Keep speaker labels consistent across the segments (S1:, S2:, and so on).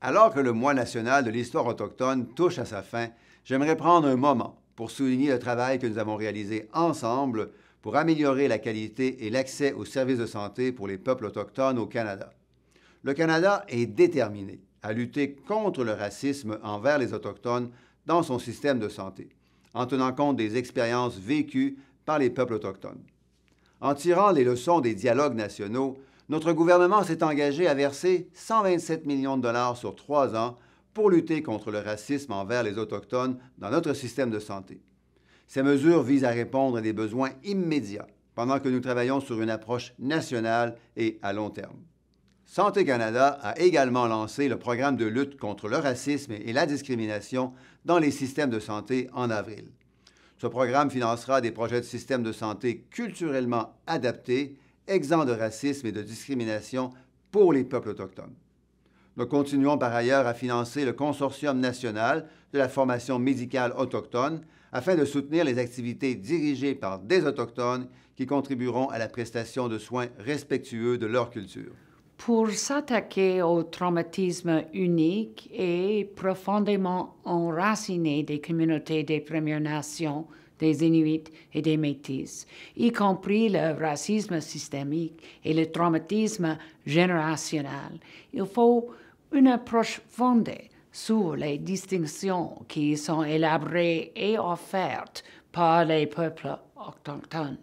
S1: Alors que le mois national de l'histoire autochtone touche à sa fin, j'aimerais prendre un moment pour souligner le travail que nous avons réalisé ensemble pour améliorer la qualité et l'accès aux services de santé pour les peuples autochtones au Canada. Le Canada est déterminé à lutter contre le racisme envers les Autochtones dans son système de santé, en tenant compte des expériences vécues par les peuples autochtones. En tirant les leçons des dialogues nationaux, notre gouvernement s'est engagé à verser 127 millions de dollars sur trois ans pour lutter contre le racisme envers les Autochtones dans notre système de santé. Ces mesures visent à répondre à des besoins immédiats pendant que nous travaillons sur une approche nationale et à long terme. Santé Canada a également lancé le programme de lutte contre le racisme et la discrimination dans les systèmes de santé en avril. Ce programme financera des projets de systèmes de santé culturellement adaptés, exempts de racisme et de discrimination pour les peuples autochtones. Nous continuons par ailleurs à financer le Consortium national de la formation médicale autochtone afin de soutenir les activités dirigées par des Autochtones qui contribueront à la prestation de soins respectueux de leur culture.
S2: Pour s'attaquer au traumatisme unique et profondément enraciné des communautés des Premières Nations, des Inuits et des Métis, y compris le racisme systémique et le traumatisme générationnel, il faut une approche fondée sur les distinctions qui sont élaborées et offertes par les peuples autochtones.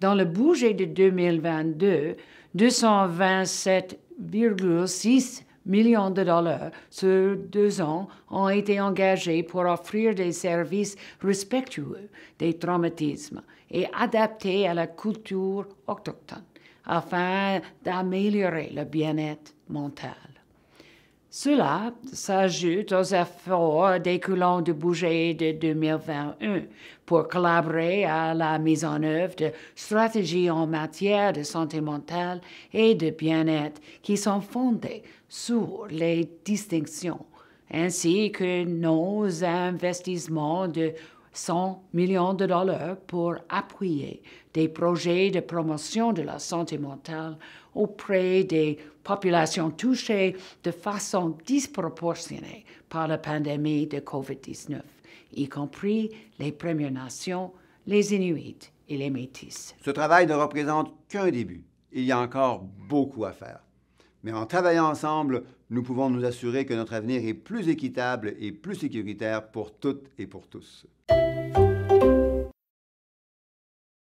S2: Dans le budget de 2022, 227,6 millions de dollars sur deux ans ont été engagés pour offrir des services respectueux des traumatismes et adaptés à la culture autochtone afin d'améliorer le bien-être mental. Cela s'ajoute aux efforts découlant du budget de 2021 pour collaborer à la mise en œuvre de stratégies en matière de santé mentale et de bien-être qui sont fondées sur les distinctions, ainsi que nos investissements de 100 millions de dollars pour appuyer des projets de promotion de la santé mentale auprès des populations touchées de façon disproportionnée par la pandémie de COVID-19, y compris les Premières Nations, les Inuits et les Métis.
S1: Ce travail ne représente qu'un début. Il y a encore beaucoup à faire. Mais en travaillant ensemble, nous pouvons nous assurer que notre avenir est plus équitable et plus sécuritaire pour toutes et pour tous.